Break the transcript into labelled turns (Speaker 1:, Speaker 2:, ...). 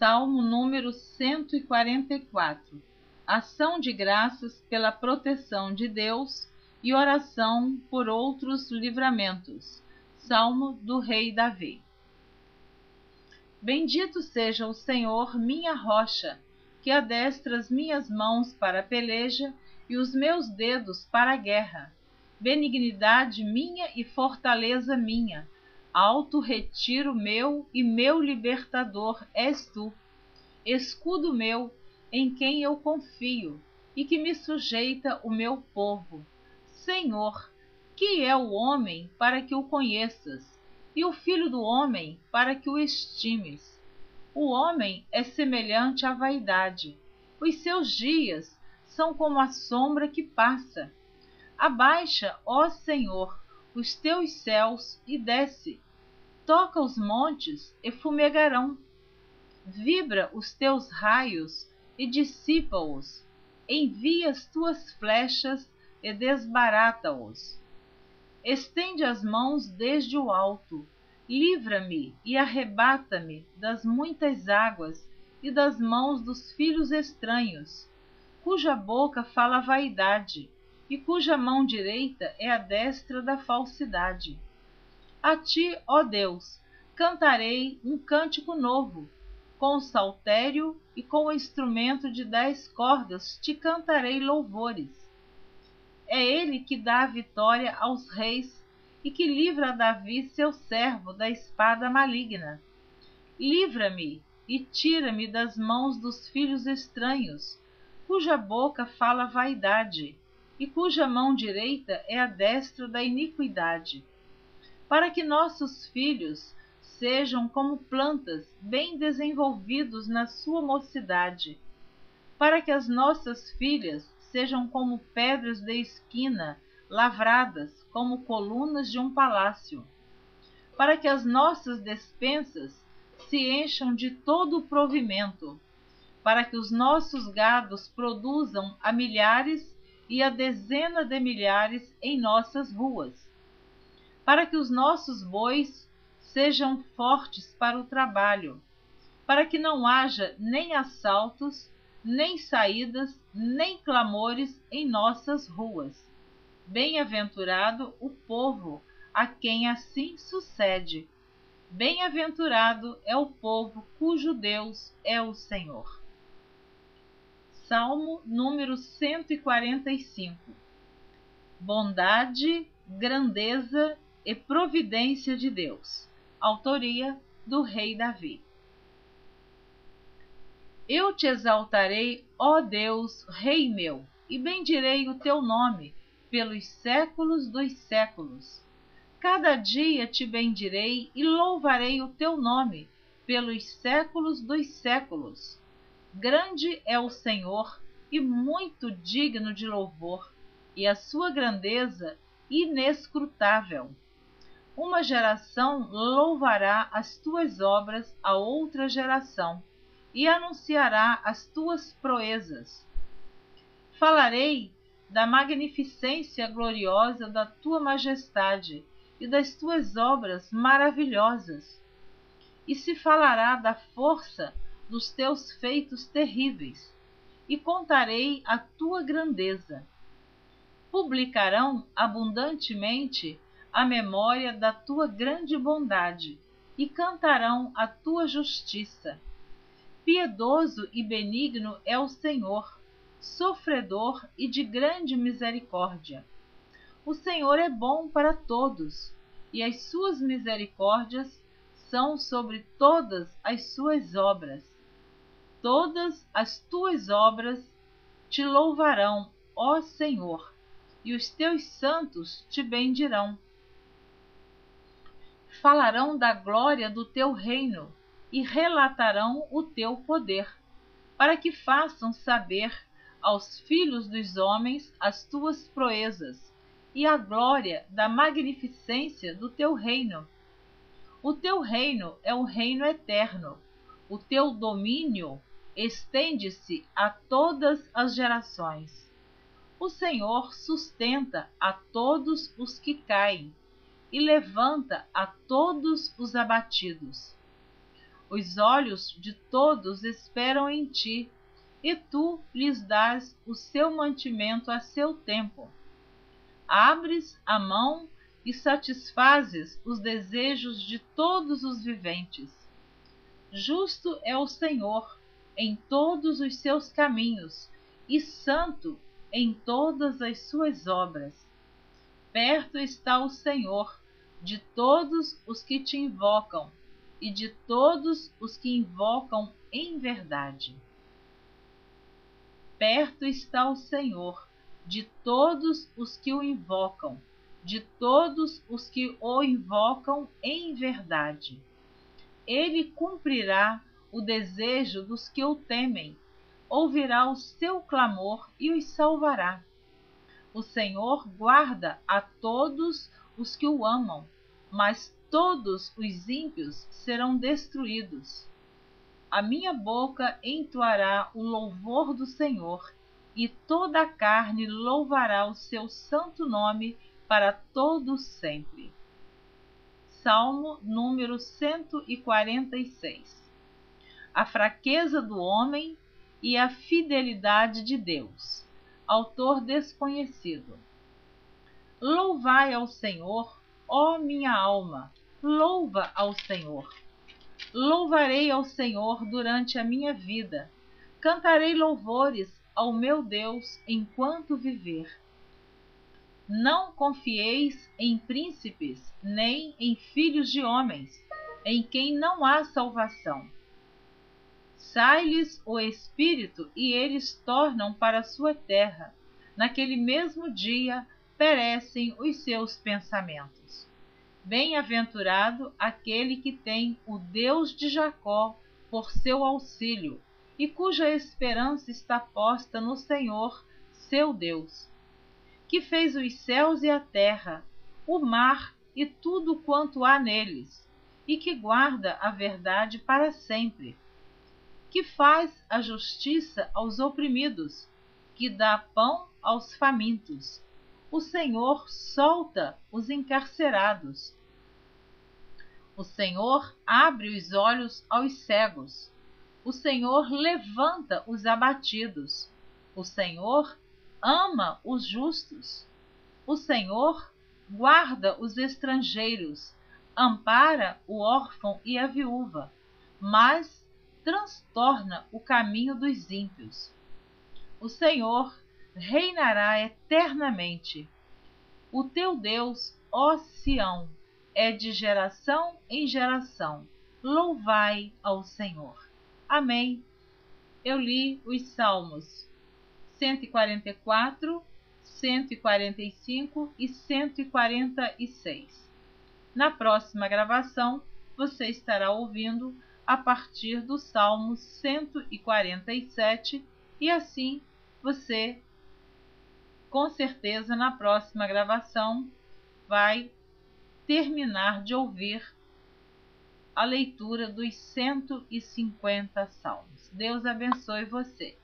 Speaker 1: Salmo número 144 Ação de graças pela proteção de Deus e oração por outros livramentos. Salmo do Rei Davi. Bendito seja o Senhor, minha rocha, que adestra as minhas mãos para a peleja e os meus dedos para a guerra. Benignidade minha e fortaleza minha alto retiro meu e meu libertador és tu, escudo meu, em quem eu confio, e que me sujeita o meu povo. Senhor, que é o homem para que o conheças, e o filho do homem para que o estimes? O homem é semelhante à vaidade, os seus dias são como a sombra que passa. Abaixa, ó Senhor, os teus céus e desce. Toca os montes e fumegarão. Vibra os teus raios e dissipa-os. Envia as tuas flechas e desbarata-os. Estende as mãos desde o alto. Livra-me e arrebata-me das muitas águas e das mãos dos filhos estranhos, cuja boca fala vaidade e cuja mão direita é a destra da falsidade. A ti, ó Deus, cantarei um cântico novo, com o saltério e com o instrumento de dez cordas te cantarei louvores. É ele que dá a vitória aos reis e que livra Davi, seu servo, da espada maligna. Livra-me e tira-me das mãos dos filhos estranhos, cuja boca fala vaidade e cuja mão direita é a destra da iniquidade, para que nossos filhos sejam como plantas bem desenvolvidos na sua mocidade, para que as nossas filhas sejam como pedras de esquina lavradas como colunas de um palácio, para que as nossas despensas se encham de todo o provimento, para que os nossos gados produzam a milhares e a dezena de milhares em nossas ruas, para que os nossos bois sejam fortes para o trabalho, para que não haja nem assaltos, nem saídas, nem clamores em nossas ruas. Bem-aventurado o povo a quem assim sucede. Bem-aventurado é o povo cujo Deus é o Senhor. Salmo número 145 Bondade, grandeza e providência de Deus. Autoria do Rei Davi. Eu te exaltarei, ó Deus, Rei meu, e bendirei o teu nome pelos séculos dos séculos. Cada dia te bendirei e louvarei o teu nome pelos séculos dos séculos Grande é o Senhor e muito digno de louvor, e a sua grandeza inescrutável. Uma geração louvará as tuas obras a outra geração e anunciará as tuas proezas. Falarei da magnificência gloriosa da tua majestade e das tuas obras maravilhosas. E se falará da força dos teus feitos terríveis, e contarei a tua grandeza. Publicarão abundantemente a memória da tua grande bondade, e cantarão a tua justiça. Piedoso e benigno é o Senhor, sofredor e de grande misericórdia. O Senhor é bom para todos, e as suas misericórdias são sobre todas as suas obras todas as tuas obras te louvarão, ó Senhor, e os teus santos te bendirão. Falarão da glória do teu reino e relatarão o teu poder, para que façam saber aos filhos dos homens as tuas proezas e a glória da magnificência do teu reino. O teu reino é um reino eterno, o teu domínio estende-se a todas as gerações. O Senhor sustenta a todos os que caem e levanta a todos os abatidos. Os olhos de todos esperam em ti, e tu lhes dás o seu mantimento a seu tempo. Abres a mão e satisfazes os desejos de todos os viventes. Justo é o Senhor em todos os seus caminhos e santo em todas as suas obras. Perto está o Senhor de todos os que te invocam e de todos os que invocam em verdade. Perto está o Senhor de todos os que o invocam, de todos os que o invocam em verdade. Ele cumprirá o desejo dos que o temem, ouvirá o seu clamor e os salvará. O Senhor guarda a todos os que o amam, mas todos os ímpios serão destruídos. A minha boca entoará o louvor do Senhor, e toda a carne louvará o seu santo nome para todo sempre. Salmo número 146 A fraqueza do homem e a fidelidade de Deus. Autor desconhecido. Louvai ao Senhor, ó minha alma, louva ao Senhor. Louvarei ao Senhor durante a minha vida. Cantarei louvores ao meu Deus enquanto viver. Não confieis em príncipes, nem em filhos de homens, em quem não há salvação. Sai-lhes o espírito e eles tornam para sua terra. Naquele mesmo dia perecem os seus pensamentos. Bem-aventurado aquele que tem o Deus de Jacó por seu auxílio e cuja esperança está posta no Senhor, seu Deus, que fez os céus e a terra, o mar e tudo quanto há neles, e que guarda a verdade para sempre que faz a justiça aos oprimidos, que dá pão aos famintos. O Senhor solta os encarcerados. O Senhor abre os olhos aos cegos. O Senhor levanta os abatidos. O Senhor ama os justos. O Senhor guarda os estrangeiros, ampara o órfão e a viúva, mas transtorna o caminho dos ímpios. O Senhor reinará eternamente. O teu Deus, ó Sião, é de geração em geração. Louvai ao Senhor. Amém. Eu li os Salmos 144, 145 e 146. Na próxima gravação, você estará ouvindo a partir do Salmo 147 e assim você com certeza na próxima gravação vai terminar de ouvir a leitura dos 150 salmos. Deus abençoe você.